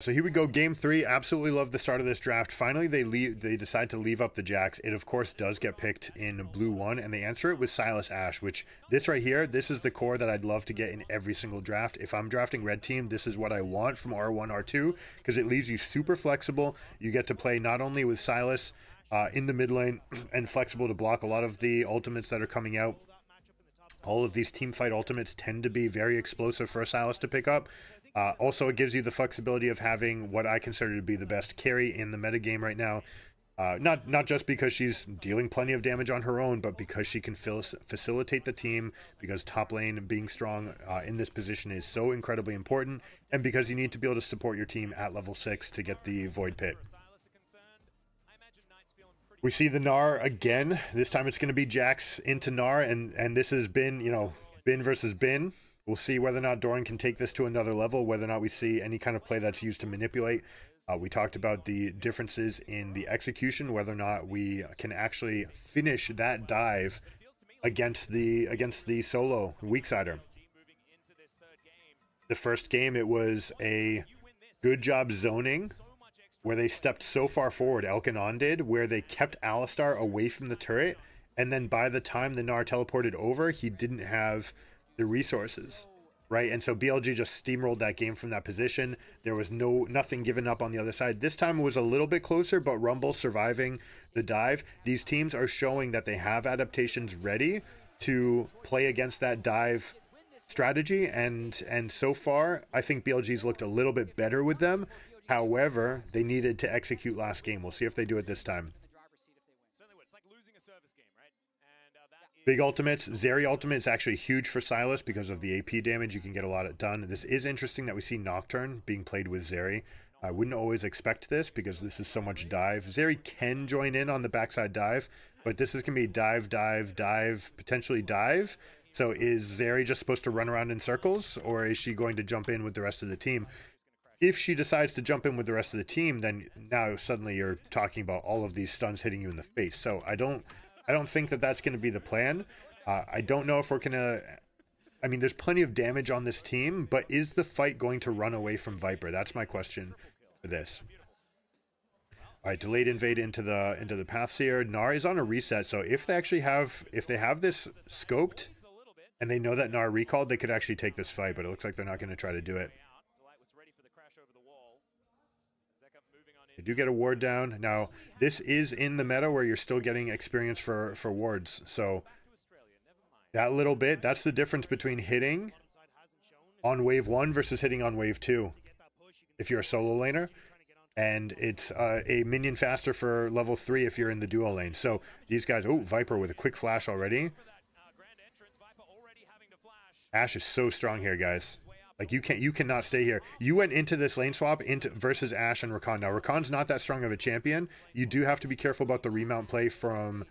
So here we go, game three. Absolutely love the start of this draft. Finally, they leave. They decide to leave up the Jax. It of course does get picked in blue one, and they answer it with Sylas Ashe. Which this right here, this is the core that I'd love to get in every single draft. If I'm drafting red team, this is what I want from R1, R2 because it leaves you super flexible. You get to play not only with Sylas uh, in the mid lane and flexible to block a lot of the ultimates that are coming out. All of these team fight ultimates tend to be very explosive for Sylas to pick up. Uh, also, it gives you the flexibility of having what I consider to be the best carry in the metagame right now. Uh, not not just because she's dealing plenty of damage on her own, but because she can facilitate the team. Because top lane being strong uh, in this position is so incredibly important, and because you need to be able to support your team at level six to get the void pit. We see the Gnar again. This time it's going to be Jax into Gnar, and and this has been you know bin versus bin. We'll see whether or not Doran can take this to another level, whether or not we see any kind of play that's used to manipulate. Uh, we talked about the differences in the execution, whether or not we can actually finish that dive against the against the solo weak sider. The first game, it was a good job zoning where they stepped so far forward, Elk and On did, where they kept Alistar away from the turret. And then by the time the Gnar teleported over, he didn't have the resources, right? And so BLG just steamrolled that game from that position. There was no nothing given up on the other side. This time it was a little bit closer, but Rumble surviving the dive. These teams are showing that they have adaptations ready to play against that dive strategy and and so far I think BLG's looked a little bit better with them. However, they needed to execute last game. We'll see if they do it this time. Big ultimates. Zeri ultimate is actually huge for Sylas because of the AP damage. You can get a lot of done. This is interesting that we see Nocturne being played with Zeri. I wouldn't always expect this because this is so much dive. Zeri can join in on the backside dive, but this is going to be dive, dive, dive, potentially dive. So is Zeri just supposed to run around in circles or is she going to jump in with the rest of the team? If she decides to jump in with the rest of the team, then now suddenly you're talking about all of these stuns hitting you in the face. So I don't I don't think that that's going to be the plan. Uh, I don't know if we're going to. I mean, there's plenty of damage on this team, but is the fight going to run away from Viper? That's my question for this. All right, delayed invade into the into the paths here. Gnar is on a reset, so if they actually have if they have this scoped and they know that Gnar recalled, they could actually take this fight, but it looks like they're not going to try to do it. They do get a ward down. Now, this is in the meta where you're still getting experience for, for wards. So that little bit, that's the difference between hitting on wave one versus hitting on wave two. If you're a solo laner. And it's uh, a minion faster for level three if you're in the duo lane. So these guys, oh, Viper with a quick flash already. Ashe is so strong here, guys. Like you can't, you cannot stay here. You went into this lane swap into versus Ashe and Rakan. Now Rakan's not that strong of a champion. You do have to be careful about the remount play from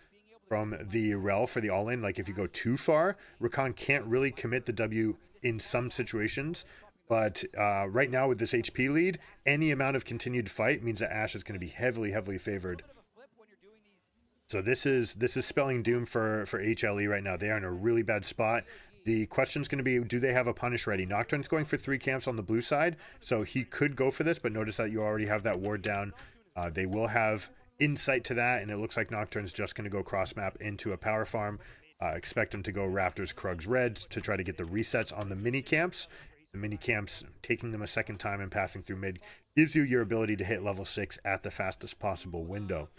from the Rell for the all in. Like if you go too far, Rakan can't really commit the W in some situations. But uh, right now with this HP lead, any amount of continued fight means that Ashe is going to be heavily, heavily favored. So this is this is spelling doom for for HLE right now. They are in a really bad spot. The question is going to be, do they have a punish ready? Nocturne's going for three camps on the blue side, so he could go for this, but notice that you already have that ward down. Uh, they will have insight to that, and it looks like Nocturne's just going to go cross map into a power farm. Uh, expect him to go Raptors, Krugs, Red to try to get the resets on the mini camps. The mini camps, taking them a second time and passing through mid, gives you your ability to hit level 6 at the fastest possible window.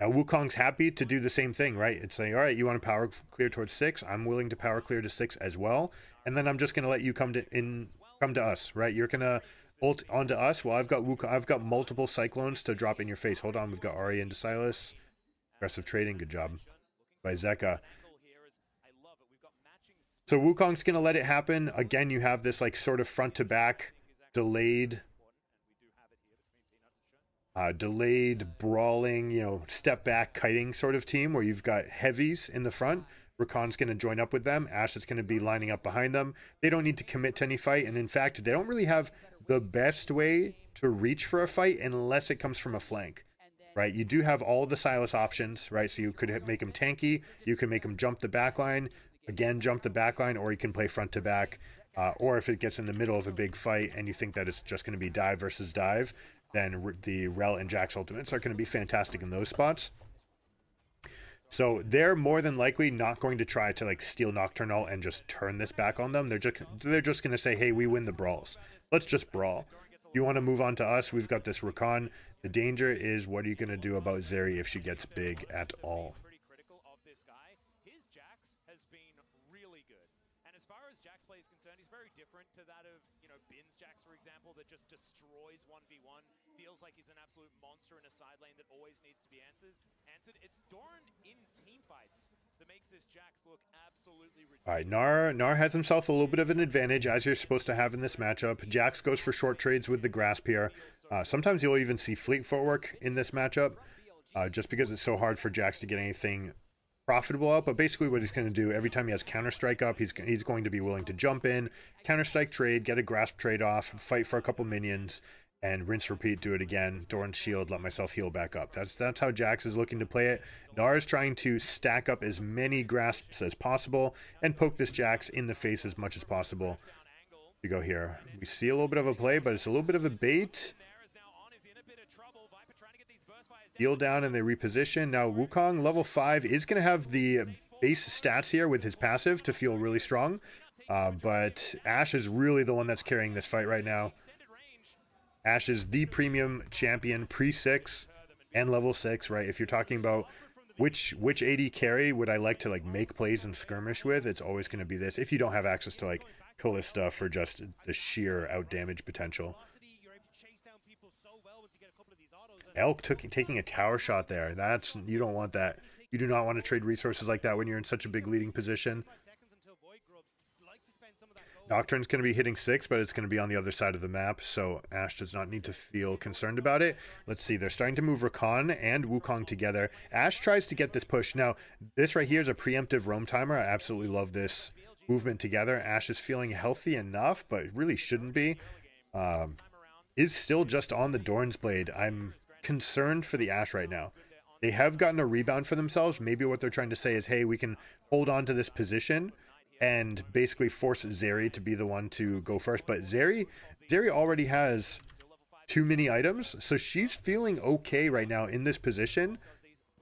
Now Wukong's happy to do the same thing, right? It's saying, all right, you want to power clear towards six. I'm willing to power clear to six as well, and then I'm just gonna let you come to in come to us, right? You're gonna ult onto us. Well, I've got Wukong. I've got multiple cyclones to drop in your face. Hold on, we've got Ahri into Sylas. Aggressive trading, good job by Zeka. So Wukong's gonna let it happen. Again, you have this like sort of front to back delayed uh, delayed brawling, you know, step back kiting sort of team where you've got heavies in the front. Rakan's going to join up with them. Ash is going to be lining up behind them. They don't need to commit to any fight. And in fact, they don't really have the best way to reach for a fight unless it comes from a flank, right? You do have all the Sylas options, right? So you could make him tanky. You can make him jump the back line, again, jump the back line, or you can play front to back. uh, or if it gets in the middle of a big fight and you think that it's just going to be dive versus dive, then the Rell and Jax ultimates are going to be fantastic in those spots. So they're more than likely not going to try to like steal Nocturne ult and just turn this back on them. They're just they're just going to say, "Hey, we win the brawls. Let's just brawl." You want to move on to us? We've got this Rakan. The danger is, what are you going to do about Zeri if she gets big at all? All right, Gnar, Gnar has himself a little bit of an advantage, as you're supposed to have in this matchup. Jax goes for short trades with the Grasp here. Uh, sometimes you'll even see Fleet Footwork in this matchup, uh, just because it's so hard for Jax to get anything profitable out, but basically what he's going to do every time he has counter strike up, he's he's going to be willing to jump in, counter strike trade, get a grasp trade off, fight for a couple minions, and rinse repeat, do it again. Doran's shield, let myself heal back up. That's that's how Jax is looking to play it. Gnar is trying to stack up as many grasps as possible and poke this Jax in the face as much as possible. We go here. We see a little bit of a play, but it's a little bit of a bait. Heal down and they reposition. Now Wukong, level 5, is going to have the base stats here with his passive to feel really strong. Uh, but Ashe is really the one that's carrying this fight right now. Ashe is the premium champion pre-6 and level 6, right? If you're talking about which which AD carry would I like to like make plays and skirmish with, it's always going to be this. If you don't have access to like Kalista for just the sheer out damage potential. Elk took taking a tower shot there. That's you don't want that. You do not want to trade resources like that when you're in such a big leading position. Nocturne's going to be hitting six, but it's going to be on the other side of the map, so Ashe does not need to feel concerned about it. Let's see, they're starting to move Rakan and Wukong together. Ashe tries to get this push. Now, this right here is a preemptive roam timer. I absolutely love this movement together. Ashe is feeling healthy enough, but really shouldn't be. Um, is still just on the Doran's Blade. I'm concerned for the Ashe right now. They have gotten a rebound for themselves. Maybe what they're trying to say is, hey, we can hold on to this position and basically force Zeri to be the one to go first. But Zeri, Zeri already has too many items, so she's feeling okay right now in this position.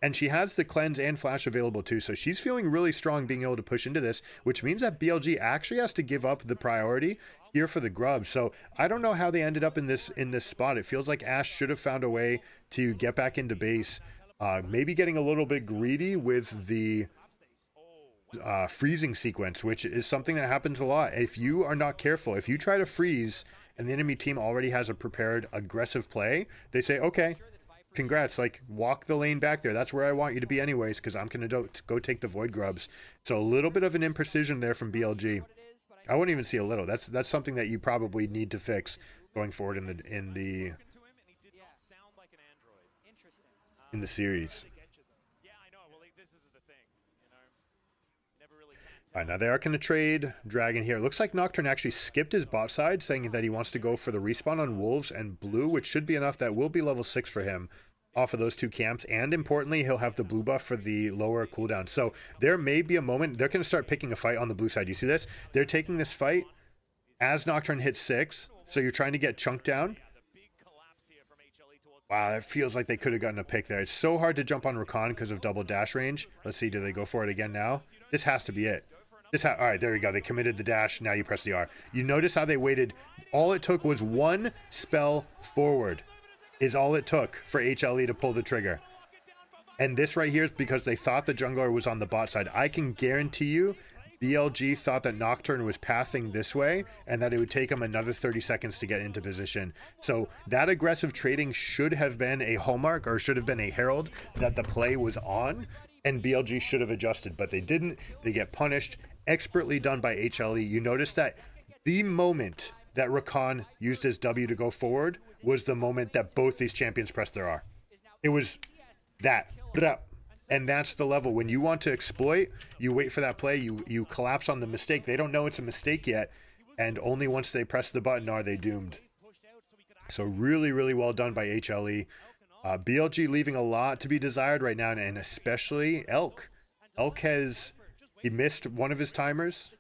And she has the cleanse and flash available too, so she's feeling really strong being able to push into this, which means that BLG actually has to give up the priority here for the grub. So I don't know how they ended up in this in this spot. It feels like Ashe should have found a way to get back into base. Uh, maybe getting a little bit greedy with the uh, freezing sequence, which is something that happens a lot. If you are not careful, if you try to freeze and the enemy team already has a prepared aggressive play, they say, okay, congrats, like walk the lane back there. That's where I want you to be anyways, because I'm going to go take the void grubs. So a little bit of an imprecision there from BLG. I wouldn't even see a little. That's that's something that you probably need to fix going forward in the in the in the series. Now they are going to trade Dragon here. Looks like Nocturne actually skipped his bot side, saying that he wants to go for the respawn on Wolves and Blue, which should be enough. That will be level 6 for him off of those two camps. And importantly, he'll have the blue buff for the lower cooldown. So there may be a moment they're going to start picking a fight on the blue side. You see this? They're taking this fight as Nocturne hits six. So you're trying to get chunk down. Wow, it feels like they could have gotten a pick there. It's so hard to jump on Rakan because of double dash range. Let's see, do they go for it again now? This has to be it. This all right, there you go. They committed the dash. Now you press the R. You notice how they waited. All it took was one spell forward is all it took for HLE to pull the trigger. And this right here is because they thought the jungler was on the bot side. I can guarantee you BLG thought that Nocturne was pathing this way and that it would take him another 30 seconds to get into position. So that aggressive trading should have been a hallmark or should have been a herald that the play was on and BLG should have adjusted, but they didn't. They get punished. Expertly done by HLE. You notice that the moment that Rakan used his W to go forward was the moment that both these champions pressed their R. It was that. And that's the level. When you want to exploit, you wait for that play, you, you collapse on the mistake. They don't know it's a mistake yet. And only once they press the button are they doomed. So really, really well done by HLE. Uh, BLG leaving a lot to be desired right now, and especially Elk. Elk has, he missed one of his timers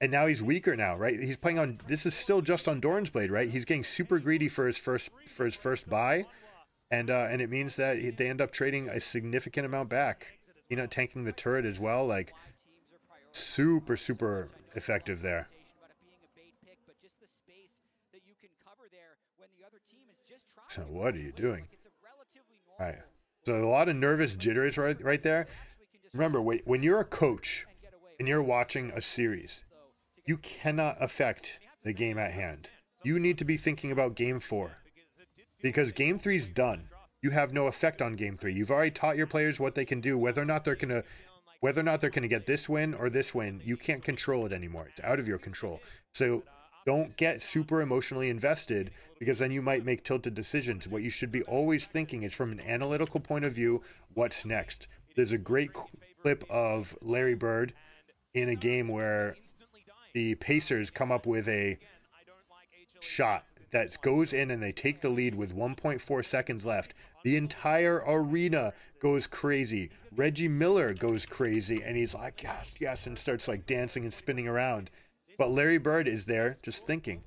and now he's weaker now, right? He's playing on. This is still just on Doran's blade, right? He's getting super greedy for his first for his first buy, and uh, and it means that they end up trading a significant amount back. You know, tanking the turret as well, like super super effective there. What are you doing? All right. So a lot of nervous jitters right right there. Remember, when you're a coach and you're watching a series, you cannot affect the game at hand. You need to be thinking about game four because game three is done. You have no effect on game three. You've already taught your players what they can do, whether or not they're gonna, whether or not they're gonna get this win or this win. You can't control it anymore. It's out of your control. So don't get super emotionally invested because then you might make tilted decisions. What you should be always thinking is from an analytical point of view, what's next? There's a great clip of Larry Bird in a game where the Pacers come up with a shot that goes in and they take the lead with 1.4 seconds left. The entire arena goes crazy. Reggie Miller goes crazy and he's like, yes, yes, and starts like dancing and spinning around. But Larry Bird is there just thinking.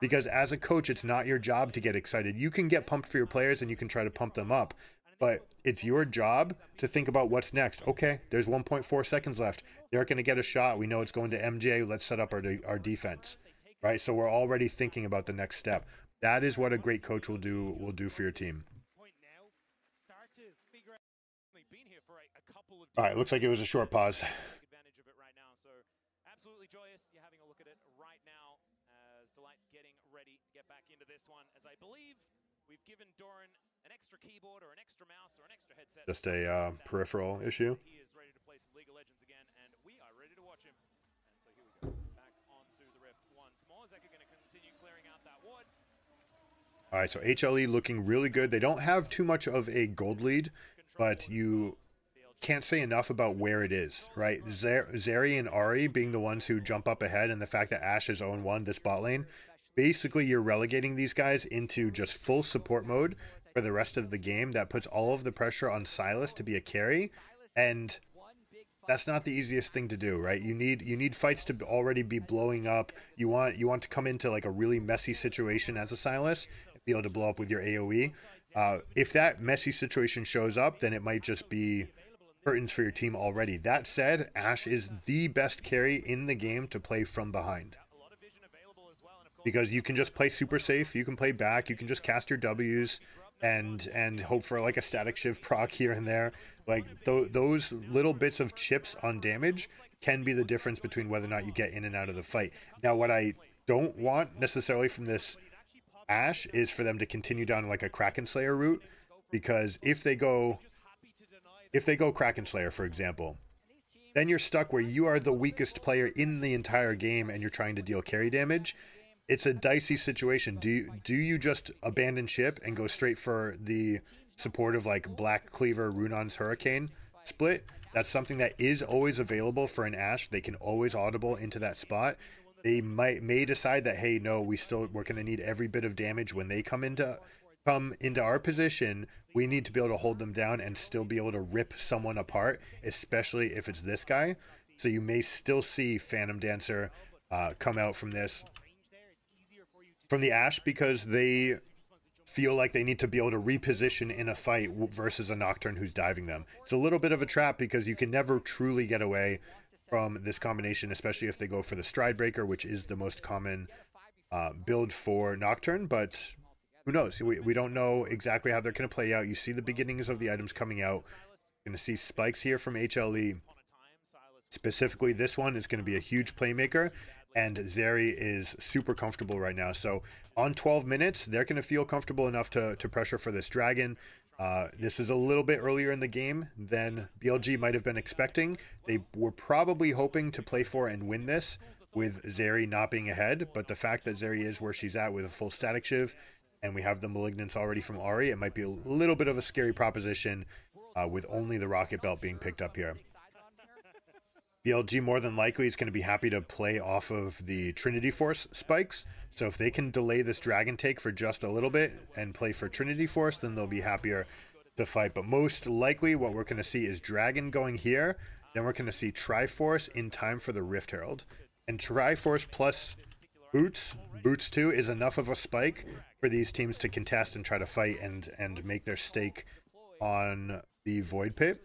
Because as a coach, it's not your job to get excited. You can get pumped for your players and you can try to pump them up. But it's your job to think about what's next. Okay, there's 1.4 seconds left. They're going to get a shot. We know it's going to MJ. Let's set up our, our defense. Right? So we're already thinking about the next step. That is what a great coach will do will do for your team. All right, looks like it was a short pause. Just a uh, peripheral issue. All right, so HLE looking really good. They don't have too much of a gold lead, but you can't say enough about where it is, right? Zeri and Ahri being the ones who jump up ahead, and the fact that Ashe is 0 1 this bot lane. Basically, you're relegating these guys into just full support mode for the rest of the game that puts all of the pressure on Sylas to be a carry. And that's not the easiest thing to do right? You need you need fights to already be blowing up. You want you want to come into like a really messy situation as a Sylas and be able to blow up with your AoE uh, if that messy situation shows up then it might just be curtains for your team already. That said Ashe is the best carry in the game to play from behind. Because you can just play super safe you can play back you can just cast your W's and and hope for like a Statikk Shiv proc here and there. Like th- those little bits of chips on damage can be the difference between whether or not you get in and out of the fight. Now, what I don't want necessarily from this Ashe is for them to continue down like a Kraken Slayer route, because if they go, if they go Kraken Slayer, for example, then you're stuck where you are the weakest player in the entire game and you're trying to deal carry damage it's a dicey situation. Do you, do you just abandon ship and go straight for the support of like Black Cleaver Runaan's Hurricane split? That's something that is always available for an Ashe. They can always audible into that spot. They might may decide that hey, no, we still we're gonna need every bit of damage when they come into come into our position. We need to be able to hold them down and still be able to rip someone apart, especially if it's this guy. So you may still see Phantom Dancer uh, come out from this from the Ashe because they feel like they need to be able to reposition in a fight versus a Nocturne who's diving them. It's a little bit of a trap because you can never truly get away from this combination, especially if they go for the Stride Breaker, which is the most common uh, build for Nocturne, but who knows? We, we don't know exactly how they're going to play out. You see the beginnings of the items coming out. Going to see spikes here from HLE. Specifically, this one is going to be a huge playmaker, and Zeri is super comfortable right now. So on 12 minutes, they're going to feel comfortable enough to, to pressure for this dragon. Uh, this is a little bit earlier in the game than BLG might have been expecting. They were probably hoping to play for and win this with Zeri not being ahead, but the fact that Zeri is where she's at with a full Statikk Shiv, and we have the malignance already from Ahri, it might be a little bit of a scary proposition uh, with only the rocket belt being picked up here. BLG more than likely is going to be happy to play off of the Trinity Force spikes. So if they can delay this Dragon take for just a little bit and play for Trinity Force, then they'll be happier to fight. But most likely what we're going to see is Dragon going here. Then we're going to see Triforce in time for the Rift Herald. And Triforce plus Boots, Boots 2 is enough of a spike for these teams to contest and try to fight and, and make their stake on the Void Pit.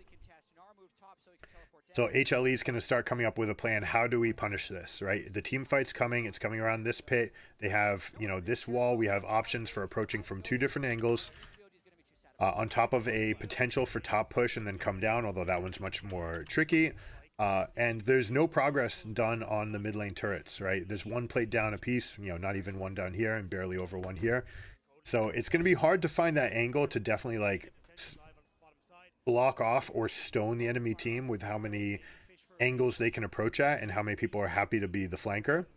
So HLE is going to start coming up with a plan. How do we punish this, right? The team fight's coming. It's coming around this pit. They have, you know, this wall. We have options for approaching from two different angles. Uh, on top of a potential for top push and then come down, although that one's much more tricky. Uh, and there's no progress done on the mid lane turrets, right? There's one plate down a piece, you know, not even one down here and barely over one here. So it's going to be hard to find that angle to definitely like block off or stone the enemy team with how many angles they can approach at and how many people are happy to be the flanker.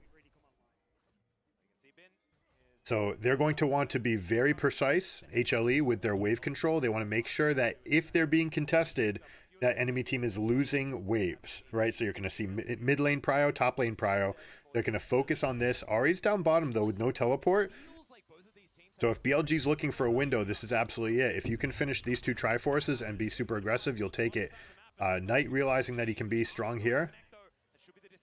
So they're going to want to be very precise, HLE, with their wave control. They want to make sure that if they're being contested, that enemy team is losing waves, right? So you're going to see mid lane prio, top lane prio. They're going to focus on this. Ahri's down bottom, though, with no teleport. So if BLG's looking for a window, this is absolutely it. If you can finish these two Triforces and be super aggressive, you'll take it. Uh, Knight realizing that he can be strong here.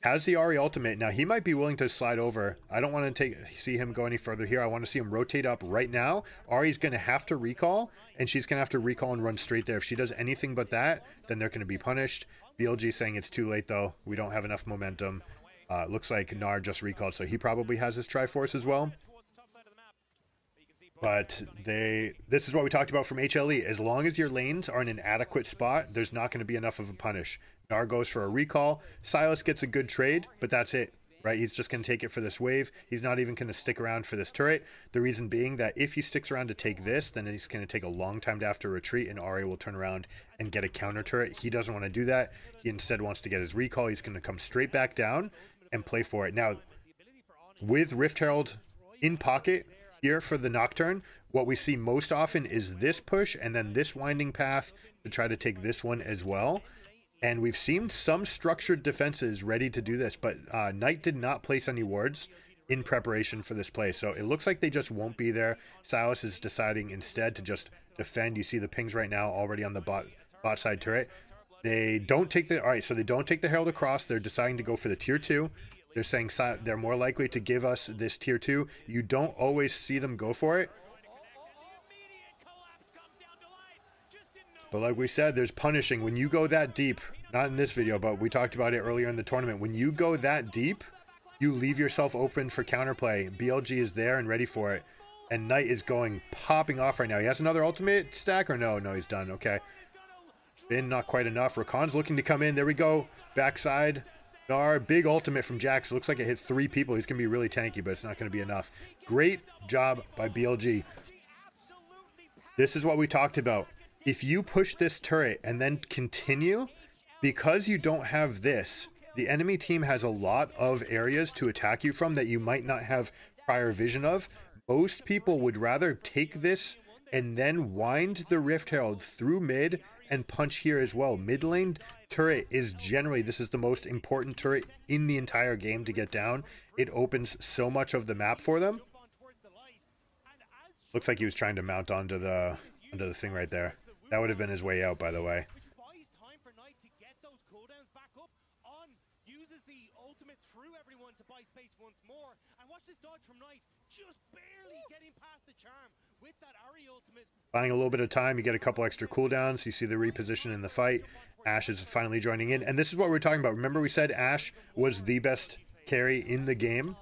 Has the Ahri ultimate. Now, he might be willing to slide over. I don't want to take see him go any further here. I want to see him rotate up right now. Ahri's going to have to recall, and she's going to have to recall and run straight there. If she does anything but that, then they're going to be punished. BLG saying it's too late, though. We don't have enough momentum. Uh, looks like Gnar just recalled, so he probably has his Triforce as well. But they, this is what we talked about from HLE. As long as your lanes are in an adequate spot, there's not going to be enough of a punish. Gnar goes for a recall. Sylas gets a good trade, but that's it, right? He's just going to take it for this wave. He's not even going to stick around for this turret. The reason being that if he sticks around to take this, then he's going to take a long time to to retreat, and Ahri will turn around and get a counter turret. He doesn't want to do that. He instead wants to get his recall. He's going to come straight back down and play for it. Now, with Rift Herald in pocket, here for the Nocturne, what we see most often is this push and then this winding path to try to take this one as well. And we've seen some structured defenses ready to do this, but uh, Knight did not place any wards in preparation for this play. So it looks like they just won't be there. Sylas is deciding instead to just defend. You see the pings right now already on the bot, bot side turret. They don't take the... All right, so they don't take the Herald across. They're deciding to go for the tier 2. They're saying they're more likely to give us this tier 2. You don't always see them go for it. But like we said, there's punishing. When you go that deep, not in this video, but we talked about it earlier in the tournament. When you go that deep, you leave yourself open for counterplay. BLG is there and ready for it. And Knight is going popping off right now. He has another ultimate stack or no? No, he's done. Okay. Been not quite enough. Rakan's looking to come in. There we go. Backside. Our big ultimate from Jax. Looks like it hit three people. He's going to be really tanky, but it's not going to be enough. Great job by BLG. This is what we talked about. If you push this turret and then continue, because you don't have this, the enemy team has a lot of areas to attack you from that you might not have prior vision of. Most people would rather take this and then wind the Rift Herald through mid and punch here as well. Mid lane turret is generally, this is the most important turret in the entire game to get down. It opens so much of the map for them. Looks like he was trying to mount onto the onto the thing right there. That would have been his way out, by the way. Buying a little bit of time, you get a couple extra cooldowns. You see the reposition in the fight. Ashe is finally joining in. And this is what we are talking about. Remember we said Ashe was the best carry in the game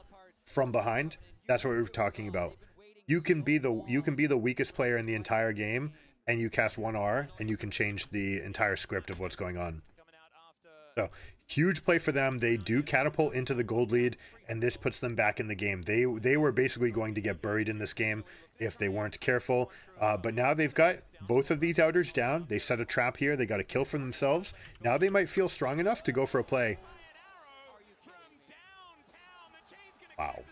from behind? That's what we were talking about. You can be the you can be the weakest player in the entire game and you cast one R and you can change the entire script of what's going on. So huge play for them. They do catapult into the gold lead, and this puts them back in the game. They they were basically going to get buried in this game if they weren't careful. Uh, but now they've got both of these outers down. They set a trap here. They got a kill for themselves. Now they might feel strong enough to go for a play. Wow.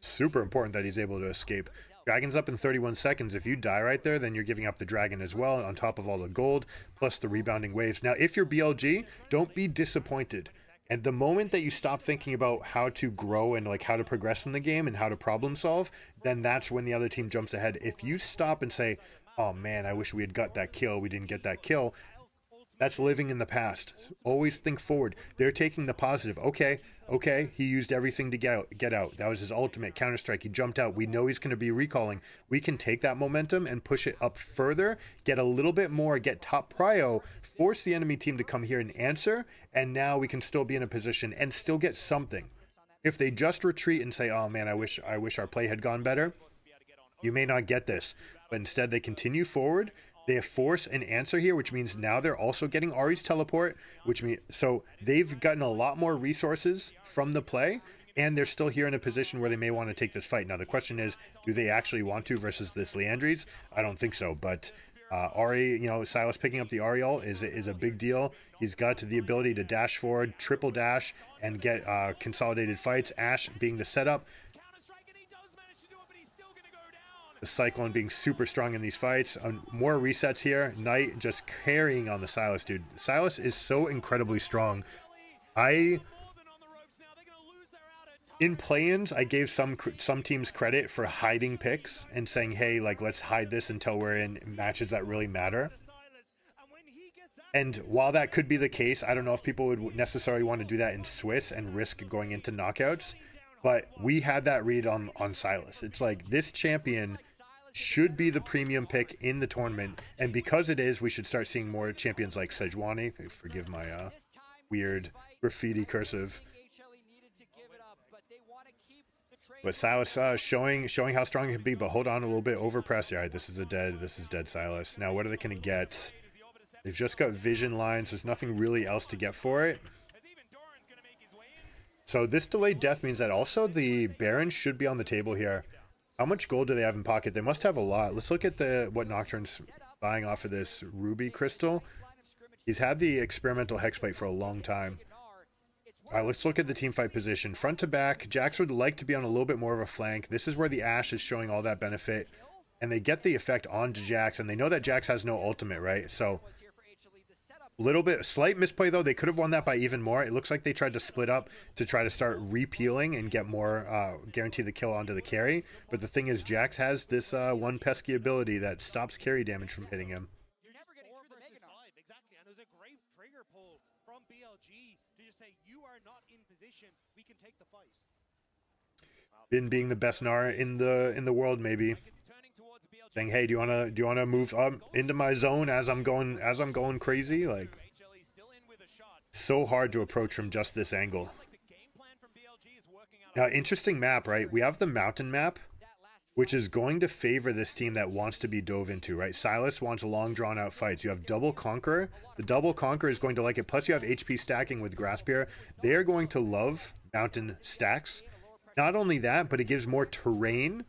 Super important that he's able to escape. Dragon's up in 31 seconds. If you die right there, then you're giving up the dragon as well, on top of all the gold, plus the rebounding waves. Now, if you're BLG, don't be disappointed. And the moment that you stop thinking about how to grow and like how to progress in the game and how to problem solve, then that's when the other team jumps ahead. If you stop and say, "Oh man, I wish we had got that kill. We didn't get that kill." That's living in the past. Always think forward. They're taking the positive. Okay, okay, he used everything to get out. Get out. That was his ultimate counter strike. He jumped out. We know he's going to be recalling. We can take that momentum and push it up further. Get a little bit more. Get top prio. Force the enemy team to come here and answer. And now we can still be in a position and still get something. If they just retreat and say, "Oh man, I wish I wish our play had gone better," you may not get this. But instead, they continue forward they force and answer here, which means now they're also getting Ahri's teleport, which means so they've gotten a lot more resources from the play, and they're still here in a position where they may want to take this fight. Now the question is, do they actually want to versus this Liandry's? I don't think so, but uh, Ahri, you know, Sylas picking up the Ahri ult is is a big deal. He's got the ability to dash forward, triple dash, and get uh, consolidated fights. Ashe being the setup. The Cyclone being super strong in these fights. Um, more resets here. Knight just carrying on the Sylas, dude. Sylas is so incredibly strong. I in play-ins, I gave some some teams credit for hiding picks and saying, "Hey, like let's hide this until we're in matches that really matter." And while that could be the case, I don't know if people would necessarily want to do that in Swiss and risk going into knockouts. But we had that read on on Sylas. It's like this champion should be the premium pick in the tournament, and because it is, we should start seeing more champions like Sejuani. Forgive my uh, weird graffiti cursive. But Sylas uh, showing showing how strong he can be, but hold on a little bit. Overpress. All right, this is a dead. This is dead Sylas. Now, what are they going to get? They've just got vision lines. There's nothing really else to get for it. So this delayed death means that also the Baron should be on the table here. How much gold do they have in pocket? They must have a lot. Let's look at the what Nocturne's buying off of this ruby crystal. He's had the experimental hexplate for a long time. All right, let's look at the team fight position. Front to back, Jax would like to be on a little bit more of a flank. This is where the Ashe is showing all that benefit. And they get the effect onto Jax, and they know that Jax has no ultimate, right? So Little bit, slight misplay though. They could have won that by even more. It looks like they tried to split up to try to start repealing and get more, uh, guarantee the kill onto the carry. But the thing is, Jax has this uh, one pesky ability that stops carry damage from hitting him. Bin being the best Nara in the in the world, maybe saying, "Hey, do you wanna do you wanna move up into my zone as I'm going as I'm going crazy?" Like, so hard to approach from just this angle. Now, interesting map, right? We have the mountain map, which is going to favor this team that wants to be dove into, right? Sylas wants long, drawn-out fights. You have Double Conqueror. The Double Conqueror is going to like it. Plus, you have HP stacking with Graspierre. They are going to love mountain stacks. Not only that, but it gives more terrain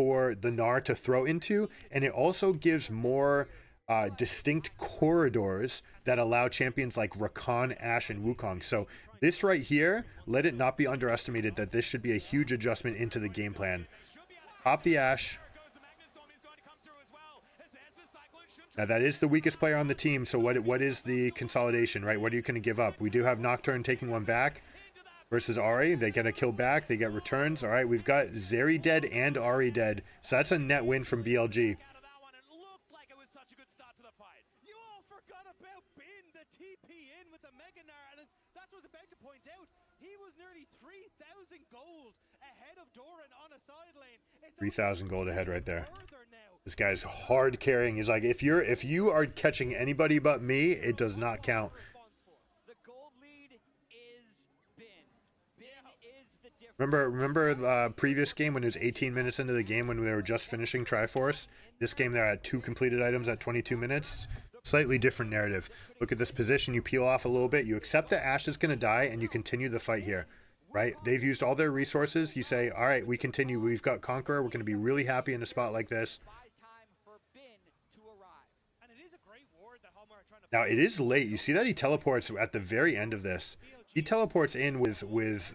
for the Gnar to throw into, and it also gives more uh, distinct corridors that allow champions like Rakan, Ashe, and Wukong. So this right here, let it not be underestimated that this should be a huge adjustment into the game plan. Pop the Ashe. Now that is the weakest player on the team, so what what is the consolidation, right? What are you going to give up? We do have Nocturne taking one back versus Ahri. They get a kill back. They get returns. All right, we've got Zeri dead and Ahri dead. So that's a net win from BLG. He was nearly 3,000 gold ahead of Doran on a side lane. 3,000 gold ahead right there. This guy's hard carrying. He's like, if you're if you are catching anybody but me, it does not count. Remember, remember the uh, previous game when it was 18 minutes into the game when they were just finishing Triforce? This game there had two completed items at 22 minutes. Slightly different narrative. Look at this position. You peel off a little bit. You accept that Ashe is going to die, and you continue the fight here. Right? They've used all their resources. You say, all right, we continue. We've got Conqueror. We're going to be really happy in a spot like this. Now, it is late. You see that he teleports at the very end of this. He teleports in with with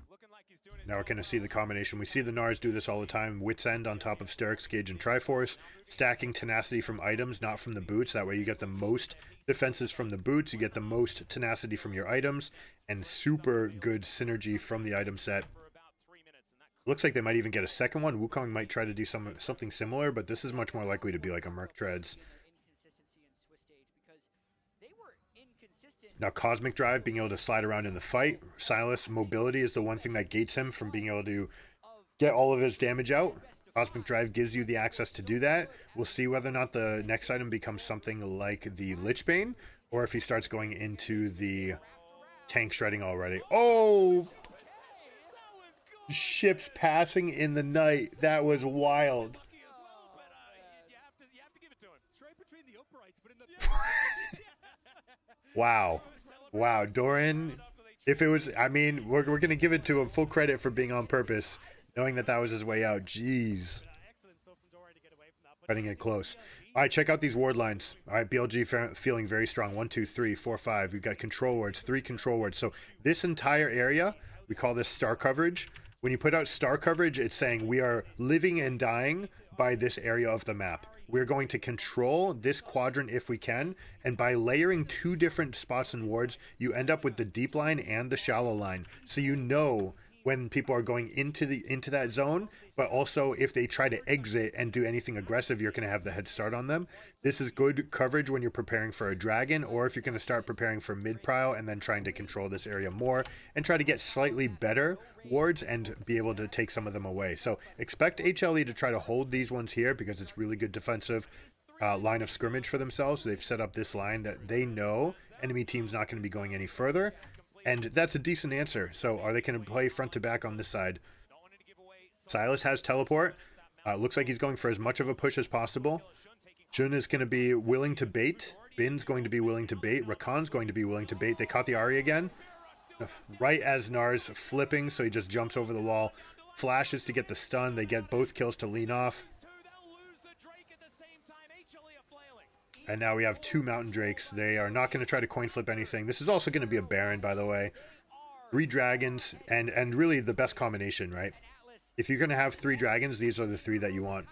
Now we're going to see the combination. We see the Gnars do this all the time. Wits End on top of Sterak's Gage and Triforce. Stacking tenacity from items, not from the boots. That way you get the most defenses from the boots. You get the most tenacity from your items. And super good synergy from the item set. Looks like they might even get a second one. Wukong might try to do some something similar, but this is much more likely to be like a Merc Treads. Now, Cosmic Drive, being able to slide around in the fight. Sylas mobility is the one thing that gates him from being able to get all of his damage out. Cosmic Drive gives you the access to do that. We'll see whether or not the next item becomes something like the Lich Bane, or if he starts going into the tank shredding already. Oh! Ships passing in the night. That was wild. wow. Wow, Doran, if it was, I mean, we're, we're going to give it to him full credit for being on purpose, knowing that that was his way out. Jeez. Cutting it close. All right, check out these ward lines. All right, BLG feeling very strong. One, two, three, four, five. We've got control wards, three control wards. So this entire area, we call this star coverage. When you put out star coverage, it's saying we are living and dying by this area of the map. We're going to control this quadrant if we can, and by layering two different spots and wards, you end up with the deep line and the shallow line. So you know when people are going into the into that zone, but also if they try to exit and do anything aggressive, you're going to have the head start on them. This is good coverage when you're preparing for a dragon, or if you're going to start preparing for mid prio and then trying to control this area more and try to get slightly better wards and be able to take some of them away. So expect HLE to try to hold these ones here because it's really good defensive. Uh, line of scrimmage for themselves. They've set up this line that they know enemy team's not going to be going any further. And that's a decent answer. So are they going to play front to back on this side? Sylas has teleport. Uh, looks like he's going for as much of a push as possible. Xun is going to be willing to bait. Bin's going to be willing to bait. Rakan's going to be willing to bait. They caught the Ahri again. Right as Gnar's flipping, so he just jumps over the wall. Flashes to get the stun. They get both kills to lean off. And now we have two Mountain Drakes. They are not going to try to coin flip anything. This is also going to be a Baron, by the way. Three Dragons, and, and really the best combination, right? If you're going to have three Dragons, these are the three that you want.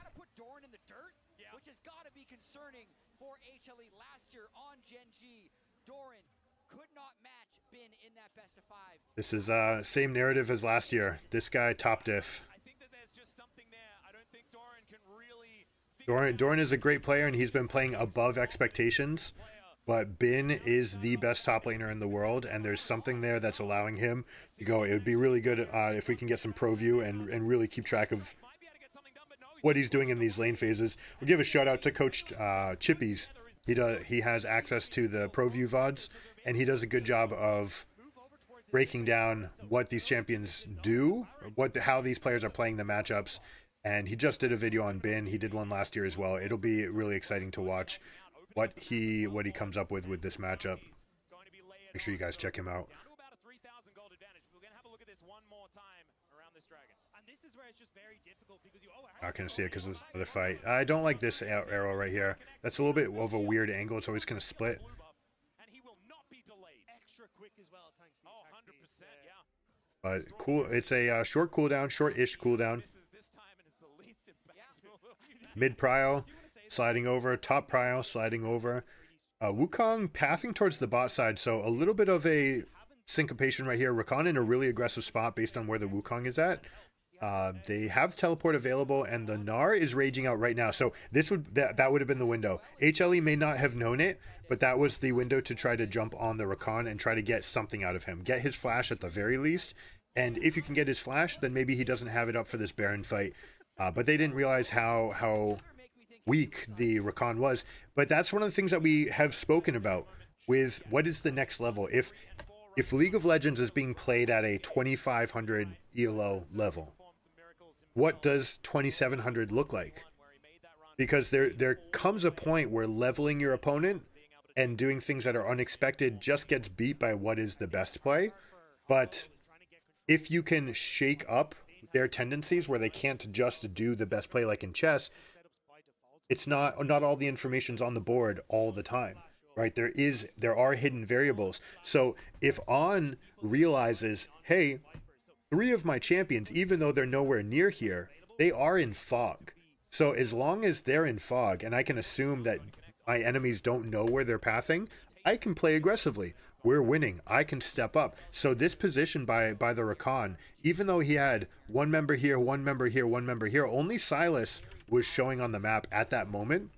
This is uh same narrative as last year. This guy top diff. Doran is a great player, and he's been playing above expectations. But Bin is the best top laner in the world, and there's something there that's allowing him to go. It would be really good uh, if we can get some pro view and, and really keep track of what he's doing in these lane phases. We'll give a shout out to Coach uh, Chippies. He does he has access to the pro view vods, and he does a good job of breaking down what these champions do, what the, how these players are playing the matchups, and he just did a video on Bin. He did one last year as well. It'll be really exciting to watch what he what he comes up with with this matchup. Make sure you guys check him out. Not gonna see it because of the other fight. I don't like this arrow right here. That's a little bit of a weird angle. It's always gonna split. But cool. It's a uh, short cooldown, short-ish cooldown. Mid prio, sliding over. Top prio, sliding over. Uh, Wukong pathing towards the bot side, so a little bit of a syncopation right here. Rakan in a really aggressive spot based on where the Wukong is at. Uh, they have teleport available, and the Gnar is raging out right now. So this would that that would have been the window. HLE may not have known it, but that was the window to try to jump on the Rakan and try to get something out of him. Get his flash at the very least, and if you can get his flash, then maybe he doesn't have it up for this Baron fight. Uh, but they didn't realize how how weak the Rakan was. But that's one of the things that we have spoken about with what is the next level. If if League of Legends is being played at a 2500 ELO level, what does 2700 look like? Because there there comes a point where leveling your opponent and doing things that are unexpected just gets beat by what is the best play. But if you can shake up their tendencies where they can't just do the best play like in chess, it's not not all the information's on the board all the time. right? There is there are hidden variables. So if On realizes, hey, three of my champions, even though they're nowhere near here, they are in fog. So as long as they're in fog, and I can assume that my enemies don't know where they're pathing, I can play aggressively. We're winning. I can step up. So this position by by the Rakan, even though he had one member here, one member here, one member here, only Sylas was showing on the map at that moment.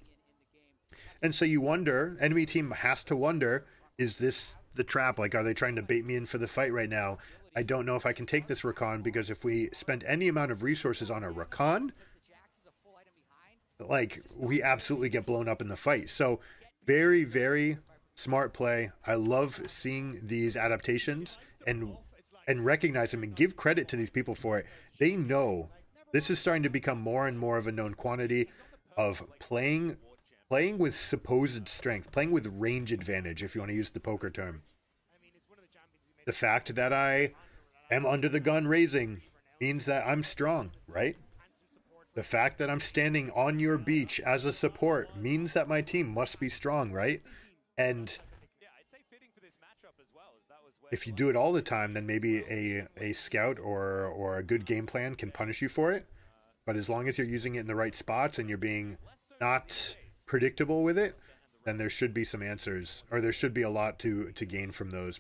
And so you wonder, enemy team has to wonder, is this the trap? Like, are they trying to bait me in for the fight right now? I don't know if I can take this Rakan because if we spend any amount of resources on a Rakan, like we absolutely get blown up in the fight. So very, very smart play. I love seeing these adaptations and and recognize them and give credit to these people for it. They know this is starting to become more and more of a known quantity of playing playing with supposed strength, playing with range advantage, if you want to use the poker term. The fact that I am under the gun raising means that I'm strong, right? The fact that I'm standing on your beach as a support means that my team must be strong, right? And if you do it all the time, then maybe a, a scout or, or a good game plan can punish you for it. But as long as you're using it in the right spots and you're being not predictable with it, then there should be some answers, or there should be a lot to to gain from those.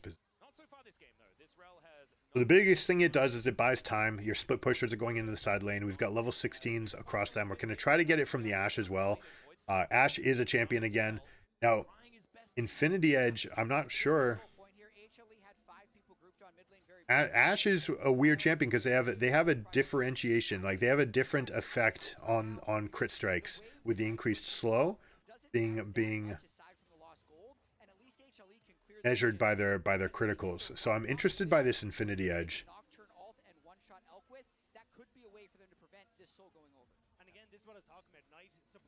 So the biggest thing it does is it buys time. Your split pushers are going into the side lane. We've got level 16s across them. We're going to try to get it from the Ashe as well. Uh, Ashe is a champion again. Now, Infinity Edge, I'm not sure. Ashe is a weird champion because they have a, they have a differentiation, like they have a different effect on on crit strikes with the increased slow, being being measured by their by their criticals. So I'm interested by this Infinity Edge.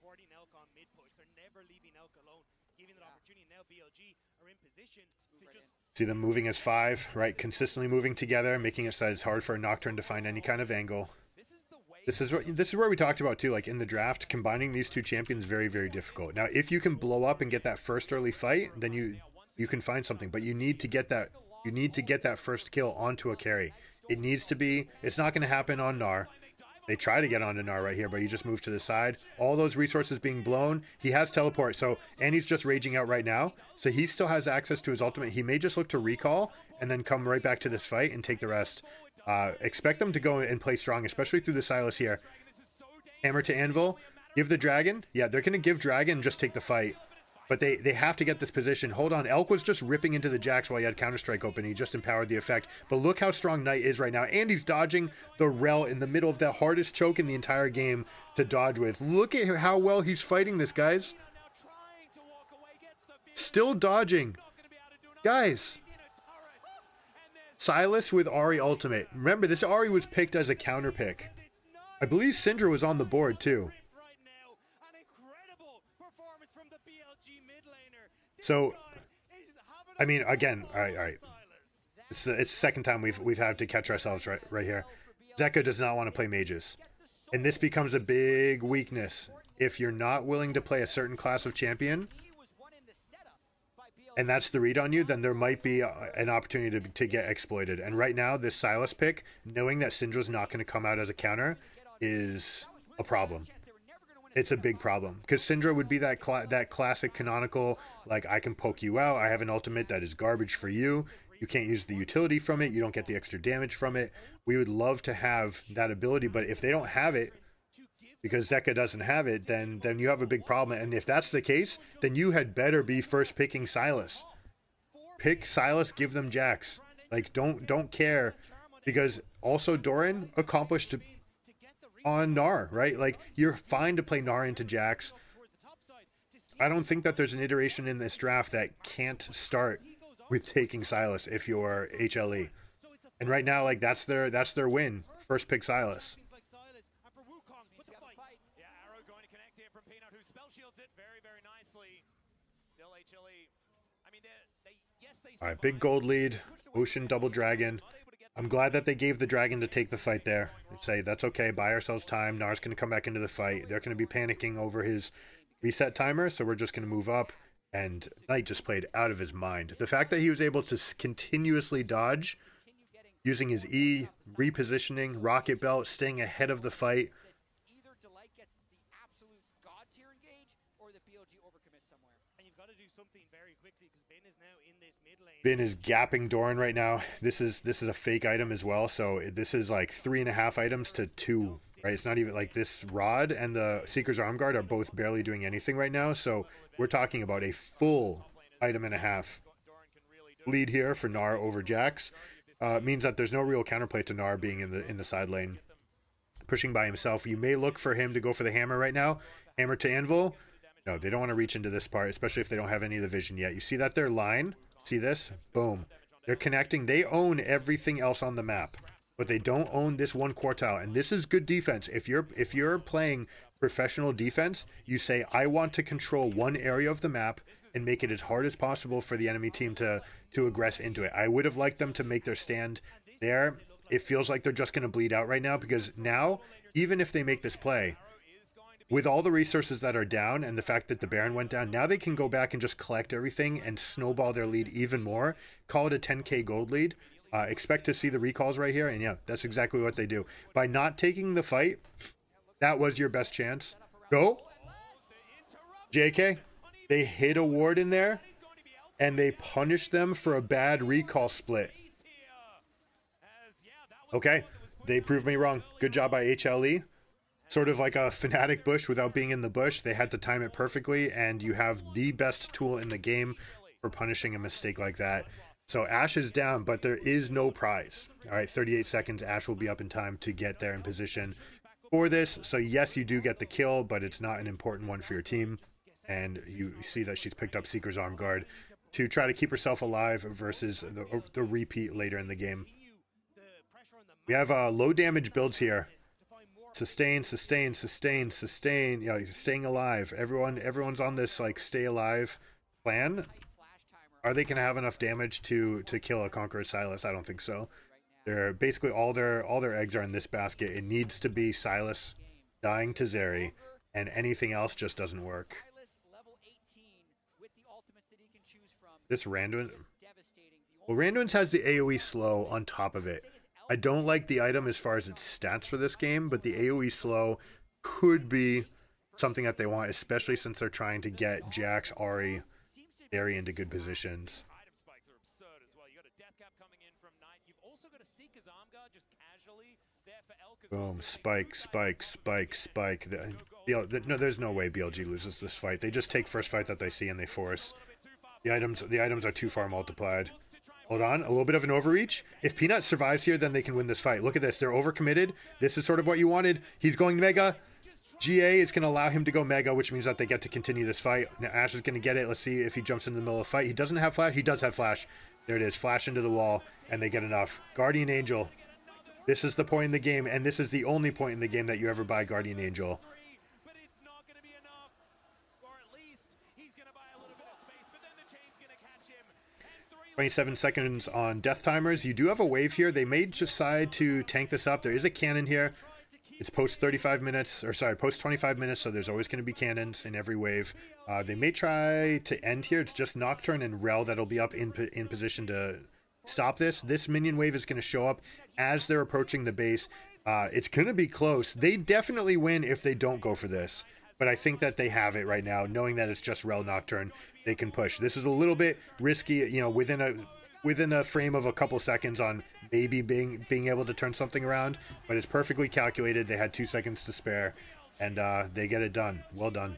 supporting Elk on mid push. They're never leaving Elk alone, giving that opportunity. Now BLG are in position to just See them moving as five, right? Consistently moving together, making it so it's hard for a Nocturne to find any kind of angle. This is what this is where we talked about too. Like in the draft, combining these two champions very very difficult. Now, if you can blow up and get that first early fight, then you you can find something. But you need to get that you need to get that first kill onto a carry. It needs to be. It's not going to happen on Gnar. They try to get onto Gnar right here, but he just moved to the side. All those resources being blown. He has teleport, so and he's just raging out right now. So he still has access to his ultimate. He may just look to recall and then come right back to this fight and take the rest. Uh, expect them to go and play strong, especially through the Sylas here. Hammer to Anvil. Give the Dragon. Yeah, they're going to give Dragon just take the fight. But they, they have to get this position. Hold on. Elk was just ripping into the Jax while he had Counter-Strike open. He just empowered the effect. But look how strong Knight is right now. And he's dodging the Rell in the middle of the hardest choke in the entire game to dodge with. Look at how well he's fighting this, guys. Still dodging. Guys. Sylas with Ahri ultimate. Remember, this Ahri was picked as a counter pick. I believe Syndra was on the board too. So, I mean, again, all right, all right. It's, it's the second time we've we've had to catch ourselves right right here. Zeka does not want to play mages, and this becomes a big weakness if you're not willing to play a certain class of champion. And that's the read on you, then there might be an opportunity to, to get exploited. And right now, this Sylas pick, knowing that Syndra's not going to come out as a counter, is a problem it's a big problem because Syndra would be that cl- that classic canonical like I can poke you out. I have an ultimate that is garbage for you. You can't use the utility from it. You don't get the extra damage from it. We would love to have that ability, but if they don't have it because Zeka doesn't have it, then then you have a big problem. And if that's the case, then you had better be first picking Sylas. Pick Sylas, give them Jax. Like don't don't care because also Doran accomplished on Gnar, right? Like you're fine to play Gnar into Jax. I don't think that there's an iteration in this draft that can't start with taking Sylas if you're HLE. And right now, like that's their that's their win. First pick Sylas. All right, big gold lead. Ocean double dragon. I'm glad that they gave the dragon to take the fight there. And say, that's okay, buy ourselves time. Gnar's going to come back into the fight. They're going to be panicking over his reset timer, so we're just going to move up. And Knight just played out of his mind. The fact that he was able to continuously dodge using his E, repositioning, rocket belt, staying ahead of the fight. Either Delight gets the absolute god tier engage or the BLG overcommits somewhere. And you've got to do something very quickly because Bin is now in this mid lane. Bin is gapping Doran right now. This is this is a fake item as well. So this is like three and a half items to two. Right? It's not even like this rod and the Seeker's Arm Guard are both barely doing anything right now. So we're talking about a full item and a half lead here for Gnar over Jax. Uh, means that there's no real counterplay to Gnar being in the in the side lane, pushing by himself. You may look for him to go for the hammer right now, hammer to anvil. No, they don't want to reach into this part, especially if they don't have any of the vision yet. You see that their line? See this? Boom. They're connecting. They own everything else on the map, but they don't own this one quartile. And this is good defense. If you're if you're playing professional defense, you say I want to control one area of the map and make it as hard as possible for the enemy team to to aggress into it. I would have liked them to make their stand there. It feels like they're just going to bleed out right now because now, even if they make this play, with all the resources that are down and the fact that the Baron went down, now they can go back and just collect everything and snowball their lead even more. Call it a 10k gold lead. Uh, expect to see the recalls right here, and yeah, that's exactly what they do. By not taking the fight, that was your best chance. Go. JK, they hit a ward in there and they punish them for a bad recall split. Okay, they proved me wrong. Good job by HLE. Sort of like a fanatic bush without being in the bush. They had to time it perfectly, and you have the best tool in the game for punishing a mistake like that. So Ashe is down, but there is no prize. All right, 38 seconds. Ashe will be up in time to get there in position for this. So yes, you do get the kill, but it's not an important one for your team. And you see that she's picked up Seeker's Arm Guard to try to keep herself alive versus the, the repeat later in the game. We have uh, low damage builds here. Sustain, sustain, sustain, sustain. Yeah, staying alive. Everyone, everyone's on this like stay alive plan. Are they gonna have enough damage to to kill a Conqueror Sylas? I don't think so. They're basically all their all their eggs are in this basket. It needs to be Sylas dying to Zeri, and anything else just doesn't work. This Randuin... Well, Randuin's has the AoE slow on top of it. I don't like the item as far as its stats for this game, but the AoE slow could be something that they want, especially since they're trying to get Jax, Ahri, Zeri into good positions. Boom, spike, spike, spike, spike. The, the, no, there's no way BLG loses this fight. They just take first fight that they see and they force. The items the items are too far multiplied. Hold on, a little bit of an overreach. If Peanut survives here, then they can win this fight. Look at this. They're overcommitted. This is sort of what you wanted. He's going Mega. GA is going to allow him to go Mega, which means that they get to continue this fight. Now Ashe is going to get it. Let's see if he jumps in the middle of the fight. He doesn't have Flash. He does have Flash. There it is. Flash into the wall, and they get enough. Guardian Angel. This is the point in the game, and this is the only point in the game that you ever buy Guardian Angel. 27 seconds on death timers. You do have a wave here. They may decide to tank this up. There is a cannon here. It's post 35 minutes, or sorry, post 25 minutes, so there's always going to be cannons in every wave. Uh, they may try to end here. It's just Nocturne and Rell that'll be up in, in position to stop this. This minion wave is going to show up as they're approaching the base. Uh, it's going to be close. They definitely win if they don't go for this but I think that they have it right now, knowing that it's just Rell Nocturne, they can push. This is a little bit risky, you know, within a within a frame of a couple seconds on maybe being being able to turn something around, but it's perfectly calculated. They had two seconds to spare, and uh, they get it done. Well done.